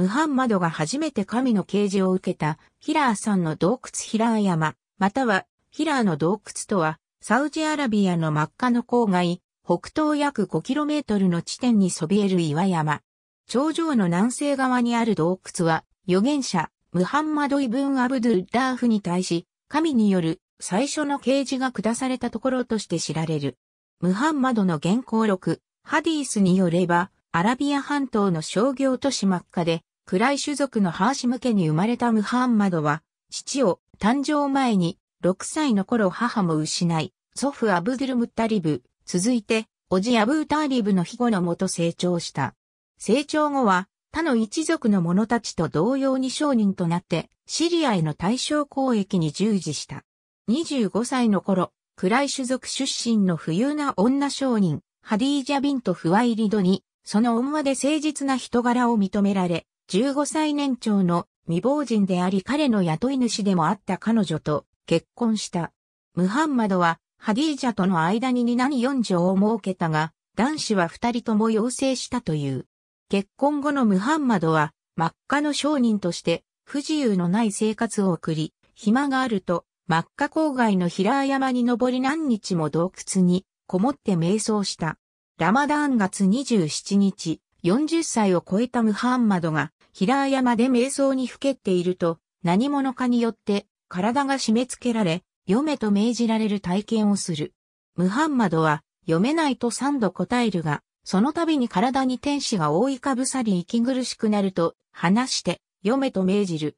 ムハンマドが初めて神の啓示を受けたヒラーさんの洞窟ヒラー山、またはヒラーの洞窟とは、サウジアラビアの真っ赤の郊外、北東約 5km の地点にそびえる岩山。頂上の南西側にある洞窟は、預言者、ムハンマド・イブン・アブドゥ・ダーフに対し、神による最初の啓示が下されたところとして知られる。ムハンマドの原稿録、ハディースによれば、アラビア半島の商業都市マッカで、暗い種族のハーシム家に生まれたムハンマドは、父を誕生前に6歳の頃母も失い、祖父アブドゥル・ムッタリブ、続いて、おじアブーターリブの庇護のもと成長した。成長後は、他の一族の者たちと同様に商人となって、シリアへの対象交易に従事した。25歳の頃、暗い種族出身の富裕な女商人、ハディージャビンとフワイリドに、その恩和で誠実な人柄を認められ、15歳年長の未亡人であり彼の雇い主でもあった彼女と結婚した。ムハンマドはハディージャとの間に2に4条を設けたが、男子は二人とも要請したという。結婚後のムハンマドは真っ赤の商人として不自由のない生活を送り、暇があると真っ赤郊外のヒラー山に登り何日も洞窟にこもって瞑想した。ラマダーン月27日、40歳を超えたムハンマドが平山で瞑想にふけっていると、何者かによって体が締め付けられ、読めと命じられる体験をする。ムハンマドは読めないと三度答えるが、その度に体に天使が覆いかぶさり息苦しくなると話して読めと命じる。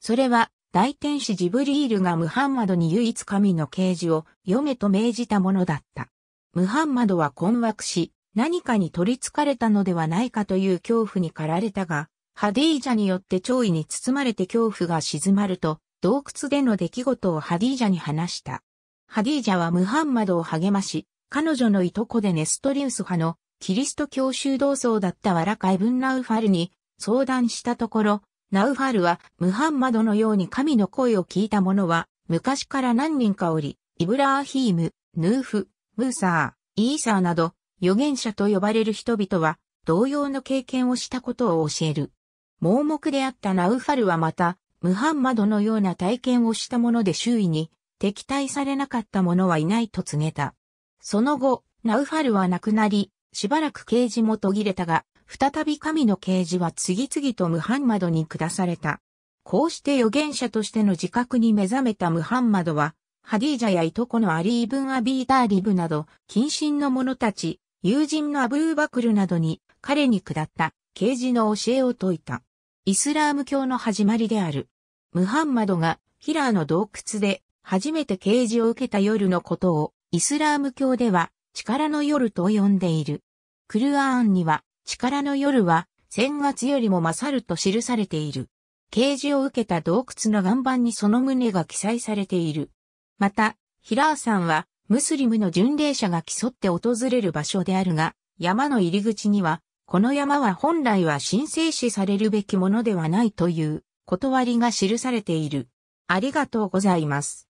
それは大天使ジブリールがムハンマドに唯一神の啓示を読めと命じたものだった。ムハンマドは困惑し、何かに取り憑かれたのではないかという恐怖に駆られたが、ハディージャによって潮位に包まれて恐怖が静まると、洞窟での出来事をハディージャに話した。ハディージャはムハンマドを励まし、彼女のいとこでネストリウス派のキリスト教修道僧だったワラカイブンナウファルに相談したところ、ナウファルはムハンマドのように神の声を聞いた者は昔から何人かおり、イブラーヒーム、ヌーフ、ムーサー、イーサーなど預言者と呼ばれる人々は同様の経験をしたことを教える。盲目であったナウファルはまた、ムハンマドのような体験をしたもので周囲に敵対されなかった者はいないと告げた。その後、ナウファルは亡くなり、しばらく刑事も途切れたが、再び神の刑事は次々とムハンマドに下された。こうして預言者としての自覚に目覚めたムハンマドは、ハディージャやいとこのアリーブン・アビーターリブなど、近親の者たち、友人のアブーバクルなどに彼に下った刑事の教えを説いた。イスラーム教の始まりである。ムハンマドがヒラーの洞窟で初めて啓示を受けた夜のことをイスラーム教では力の夜と呼んでいる。クルアーンには力の夜は千月よりも勝ると記されている。啓示を受けた洞窟の岩盤にその旨が記載されている。また、ヒラー山はムスリムの巡礼者が競って訪れる場所であるが、山の入り口にはこの山は本来は神聖視されるべきものではないという断りが記されている。ありがとうございます。